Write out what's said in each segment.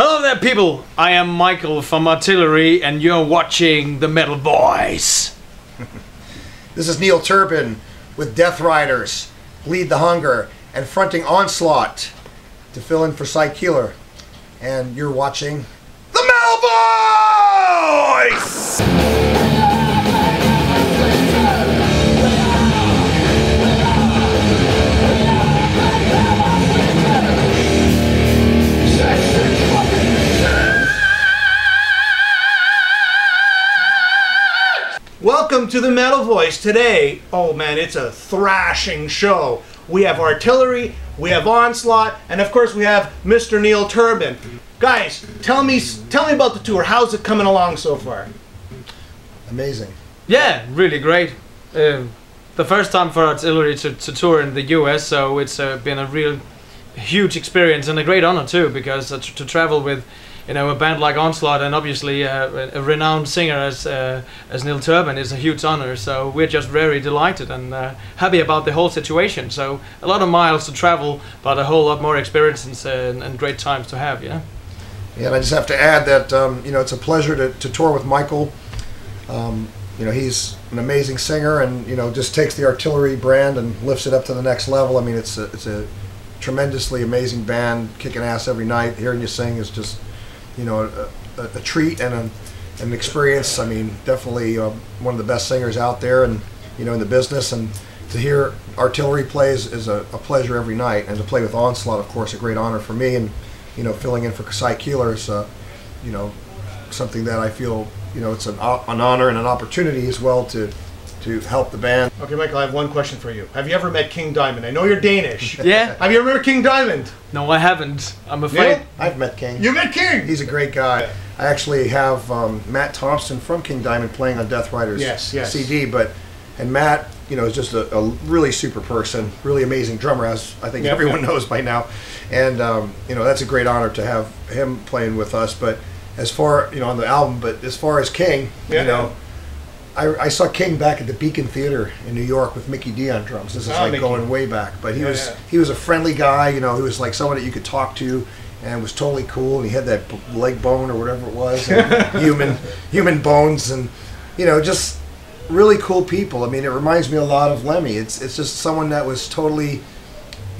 Hello there, people. I am Michael from Artillery, and you're watching the Metal Voice. This is Neil Turbin with Death Riders, Bleed the Hunger, and fronting Onslaught to fill in for Sy Keeler. And you're watching the Metal Voice! Welcome to the Metal Voice. Today, oh man, it's a thrashing show. We have artillery, we have onslaught, and of course we have Mr. Neil Turbin. Guys, tell me tell me about the tour. How's it coming along so far? Amazing. Yeah, really great. Um, the first time for Artillery to, to tour in the US, so it's uh, been a real huge experience and a great honor too, because uh, to, to travel with you know a band like Onslaught and obviously uh, a, renowned singer as uh, as Neil Turbin is a huge honor. So we're just very delighted and uh, happy about the whole situation. So a lot of miles to travel, but a whole lot more experiences and, and great times to have. Yeah. Yeah, and I just have to add that um, you know it's a pleasure to, to tour with Michael. Um, you know he's an amazing singer, and you know just takes the artillery brand and lifts it up to the next level. I mean it's a, it's a tremendously amazing band, kicking ass every night. Hearing you sing is just you know a, a, a treat and a, an experience. I mean definitely uh, one of the best singers out there, and you know in the business. And to hear artillery plays is a, a pleasure every night, and to play with Onslaught, of course, a great honor for me. And you know filling in for Sy Keeler is uh, you know something that I feel you know it's an, an honor and an opportunity as well to to help the band. Okay, Michael, I have one question for you. Have you ever met King Diamond? I know you're Danish. Yeah. Have you ever met King Diamond? No, I haven't. I'm afraid. Neil? I've met King. You met King? He's a great guy. I actually have um, Matt Thompson from King Diamond playing on Death Riders Yes, yes. CD, but and Matt, you know, is just a, a really super person, really amazing drummer, as I think Yeah, everyone yeah. knows by now, and um, you know that's a great honor to have him playing with us. But as far you know on the album, but as far as King, Yeah. you know. I, I saw King back at the Beacon Theater in New York with Mikkey Dee on drums. This is Ah, like Mikkey. going way back, but he Yeah, was yeah. he was a friendly guy. You know, he was like someone that you could talk to, and was totally cool. And he had that b- leg bone or whatever it was, and human human bones, and you know, just really cool people. I mean, it reminds me a lot of Lemmy. It's it's just someone that was totally,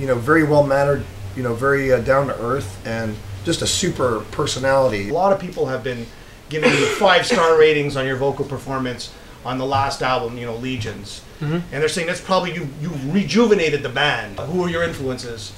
you know, very well mannered, you know, very uh, down to earth, and just a super personality. A lot of people have been giving you five star ratings on your vocal performance on the last album, you know, Legions. And they're saying that's probably you you rejuvenated the band. Who are your influences?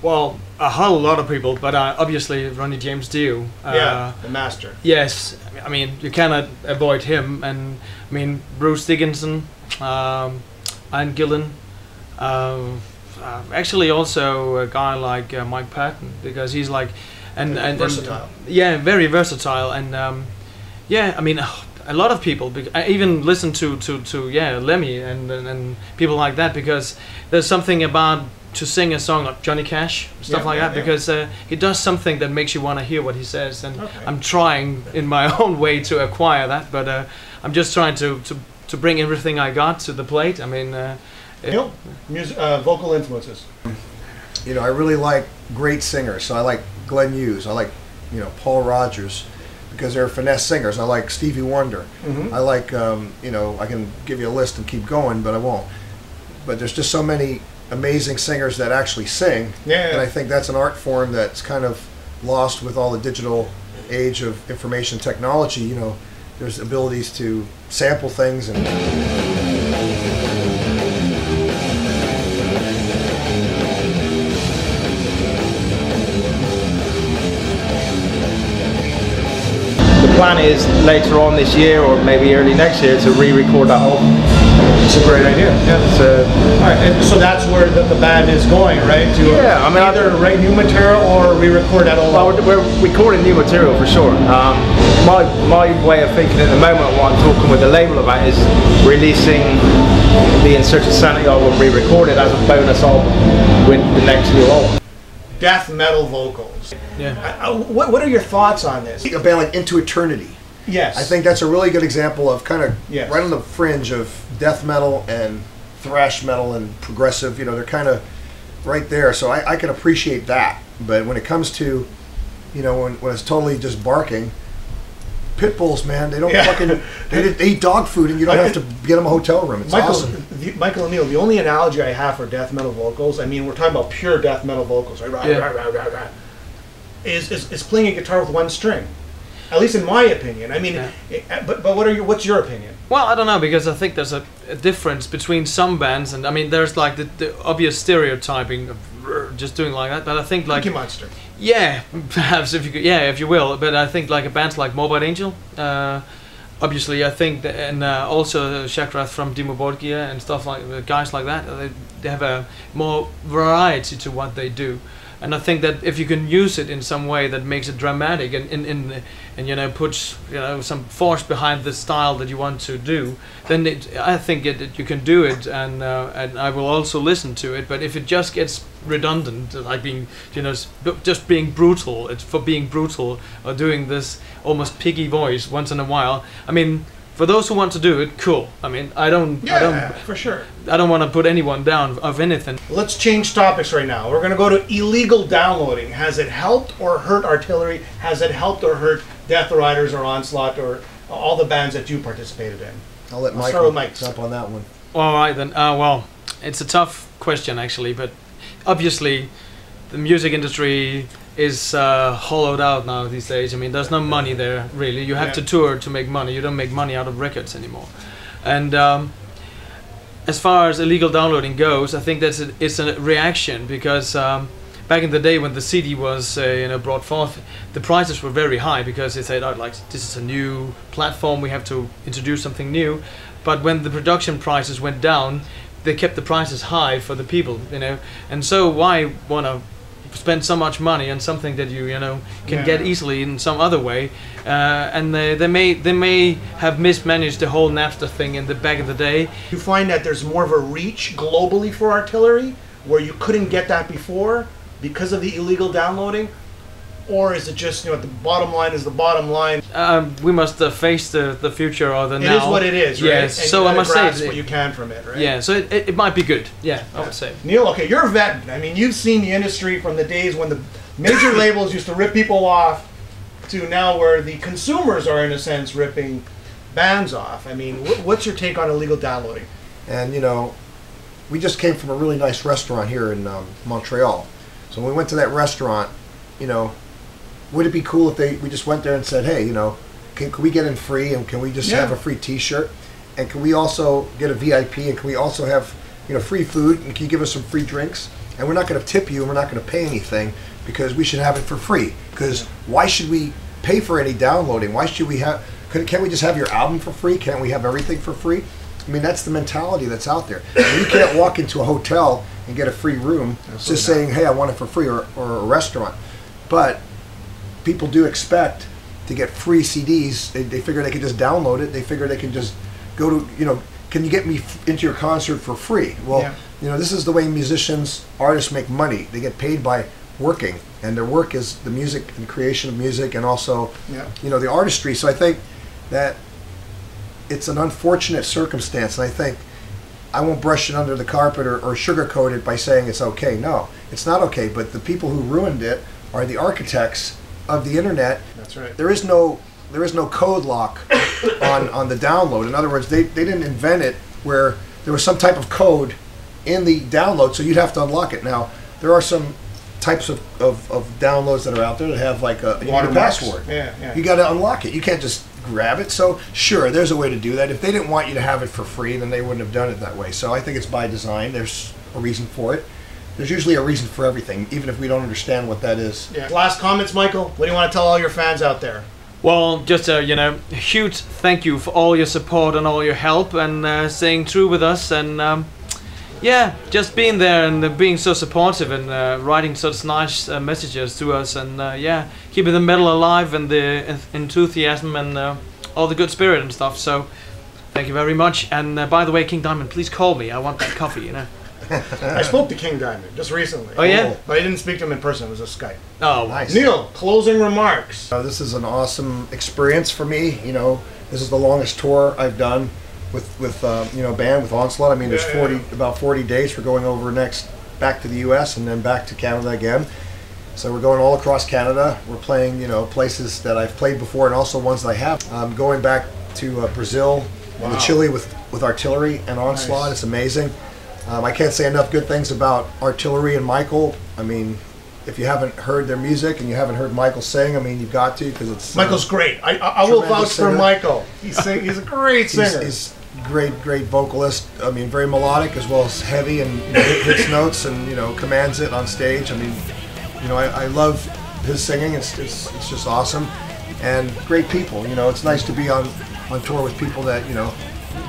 Well, a whole lot of people, but uh, obviously Ronnie James Dio. Uh, yeah, the master. Yes, I mean you cannot avoid him, and I mean Bruce Dickinson, um, Ian Gillan, um, uh, actually also a guy like uh, Mike Patton because he's like, and and, and Versatile. yeah, very versatile, and um, yeah, I mean a lot of people. I even listen to to to yeah Lemmy and, and and people like that because there's something about to sing a song like Johnny Cash stuff Yeah, like yeah, that yeah. because uh, he does something that makes you want to hear what he says and Okay. I'm trying in my own way to acquire that but uh, I'm just trying to, to to bring everything I got to the plate I mean uh, it- Neil, music, uh, vocal influences. you know, I really like great singers. So I like Glenn Hughes. I like, you know, Paul Rodgers because they're finesse singers. I like Stevie Wonder. Mhm. I like, um, you know, I can give you a list and keep going, but I won't. But there's just so many amazing singers that actually sing. Yeah. And I think that's an art form that's kind of lost with all the digital age of information technology. You know, there's abilities to sample things and plan is later on this year or maybe early next year to re-record that album. It's a great idea. Yeah. So All right, so that's where the, the band is going, right? To Yeah, I mean, I- either write new material or re-record that old. well, we're, we're recording new material for sure. Um, my my way of thinking at the moment, what I'm talking with the label about is releasing the In Search of Sanity album re-recorded as a bonus album with the next new album. Death metal vocals. yeah I- I- what, what are your thoughts on this? a band like Into Eternity. Yes. I think that's a really good example of kind of Yes. right on the fringe of death metal and thrash metal and progressive. You know, they're kind of right there. So I, I can appreciate that. But when it comes to you know, when, when it's totally just barking. Pit bulls, man, they don't Yeah. fucking they, they eat dog food, and you don't have to get them a hotel room. It's Michael, awesome. the, Michael O'Neill, the only analogy I have for death metal vocals, I mean, we're talking about pure death metal vocals, right? Yeah. rah, rah, rah, rah, is, is, is playing a guitar with one string. At least in my opinion. I mean, Yeah. it- but, but what are your, what's your opinion? Well, I don't know because I think there's a, a difference between some bands and I mean there's like the, the obvious stereotyping of just doing like that, but I think like Cookie Monster. Yeah, perhaps if you could, yeah, if you will, but I think like a band like Morbid Angel, uh, obviously I think that, and uh, also Shagrath from Dimmu Borgir and stuff like guys like that, they, they have a more variety to what they do. And I think that if you can use it in some way that makes it dramatic and in, in, and you know puts you know some force behind the style that you want to do, then it, I think it, it- you can do it, and uh, and I will also listen to it. But if it just gets redundant, like being you know just being brutal, it's for being brutal or doing this almost piggy voice once in a while. I mean, for those who want to do it, cool. I mean, I don't I Yeah, don't for sure. I don't want to put anyone down of anything. Let's change topics right now. We're going to go to illegal downloading. Has it helped or hurt artillery? Has it helped or hurt Death Riders or Onslaught or all the bands that you participated in? I'll let I'll Michael start with Mike. jump on that one. All right then. Uh, well, it's a tough question actually, but obviously, the music industry is uh, hollowed out now these days. I mean, there's no money there really. You have Yeah. to tour to make money. You don't make money out of records anymore. And um, as far as illegal downloading goes, I think that's a, it's a reaction because. Um, Back in the day when the CD was, uh, you know, brought forth, the prices were very high because they said, "Oh, like this is a new platform. We have to introduce something new." But when the production prices went down, they kept the prices high for the people, you know. And so why want to spend so much money on something that you, you know, can get easily in some other way? Uh, and they, they may they may have mismanaged the whole Napster thing in the back of the day. You find that there's more of a reach globally for artillery where you couldn't get that before because of the illegal downloading? Or is it just, you know, the bottom line is the bottom line? Um, we must uh, face the, the future or the It now. is what it is, right? Yes. And so you I gotta must say, grasp it- what you can from it, right? yeah. So it, it, it might be good. Yeah, I would say. Neil, okay, you're a vet. I mean, you've seen the industry from the days when the major labels used to rip people off to now where the consumers are, in a sense, ripping bands off. I mean, wh- what's your take on illegal downloading? And you know, we just came from a really nice restaurant here in um, Montreal. So when we went to that restaurant, you know, would it be cool if they we just went there and said, hey, you know, can, can we get in free and can we just Yeah. have a free T-shirt? And can we also get a VIP and can we also have you know free food and can you give us some free drinks? And we're not going to tip you and we're not going to pay anything because we should have it for free. Because why should we pay for any downloading? Why should we have? Can, can't we just have your album for free? Can't we have everything for free? I mean, that's the mentality that's out there. You can't walk into a hotel and get a free room Absolutely just not. saying, "Hey, I want it for free," or, or a restaurant. But people do expect to get free CDs. They, they figure they can just download it. They figure they can just go to, you know, can you get me f- into your concert for free? Well, Yeah. you know, this is the way musicians, artists make money. They get paid by working, and their work is the music and creation of music, and also, Yeah. you know, the artistry. So I think that it's an unfortunate circumstance, and I think I won't brush it under the carpet or, or sugarcoat it by saying it's okay. No, it's not okay. But the people who ruined it are the architects of the internet. That's right. There is no there is no code lock on on the download. In other words, they, they didn't invent it where there was some type of code in the download, so you'd have to unlock it. Now there are some types of, of, of downloads that are out there that have like a, a password. Yeah, yeah. You got to unlock it. You can't just grab it. So sure, there's a way to do that. If they didn't want you to have it for free, then they wouldn't have done it that way. So I think it's by design. There's a reason for it. There's usually a reason for everything, even if we don't understand what that is. Yeah. Last comments, Michael. What do you want to tell all your fans out there? Well, just a you know huge thank you for all your support and all your help and uh, staying true with us and um, yeah, just being there and uh, being so supportive and uh, writing such nice uh, messages to us and uh, yeah, keeping the metal alive and the enthusiasm and uh, all the good spirit and stuff. So thank you very much. And uh, by the way, King Diamond, please call me. I want that coffee. You know. I spoke to King Diamond just recently. Oh yeah. But I didn't speak to him in person. It was a Skype. Oh, Nice. Neil, closing remarks. Uh, this is an awesome experience for me. You know, this is the longest tour I've done with with uh, you know a band with Onslaught. I mean, there's Yeah, yeah, 40 about 40 days. We're going over next back to the U.S. and then back to Canada again. So we're going all across Canada. We're playing, you know, places that I've played before and also ones that I have. Um, going back to uh, Brazil and the Chile with, with artillery and onslaught. Nice. It's amazing. Um, I can't say enough good things about artillery and Michael. I mean, if you haven't heard their music and you haven't heard Michael sing, I mean, you've got to because it's uh, Michael's great. I, I, I will vouch for. Michael. He's sing, he's a great singer. he's great, great vocalist. I mean, very melodic as well as heavy and you know, hits notes and you know commands it on stage. I mean, you know, I, I love his singing. It's, it's it's just awesome, and great people. You know, it's nice to be on on tour with people that you know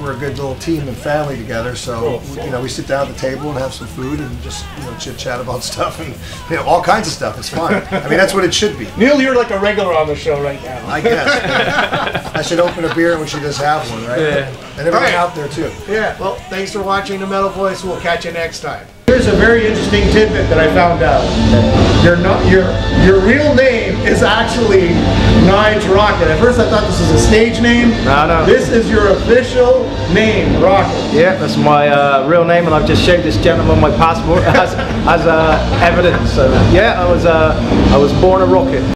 we're a good little team and family together. So you know, we sit down at the table and have some food and just you know chit chat about stuff and you know all kinds of stuff. It's fun. I mean, that's what it should be. Neil, you're like a regular on the show right now. I guess. I should open a beer and we should just have one, right? Yeah. And everyone Right. out there too. Yeah, well, thanks for watching The Metal Voice. We'll catch you next time. Here's a very interesting tidbit that I found out. Your not your your real name is actually Nige Rockett. At first, I thought this was a stage name. No, no. This is your official name, Rockett. Yeah, that's my uh, real name, and I've just showed this gentleman my passport as, as uh, evidence. So yeah, I was uh, I was born a rocket.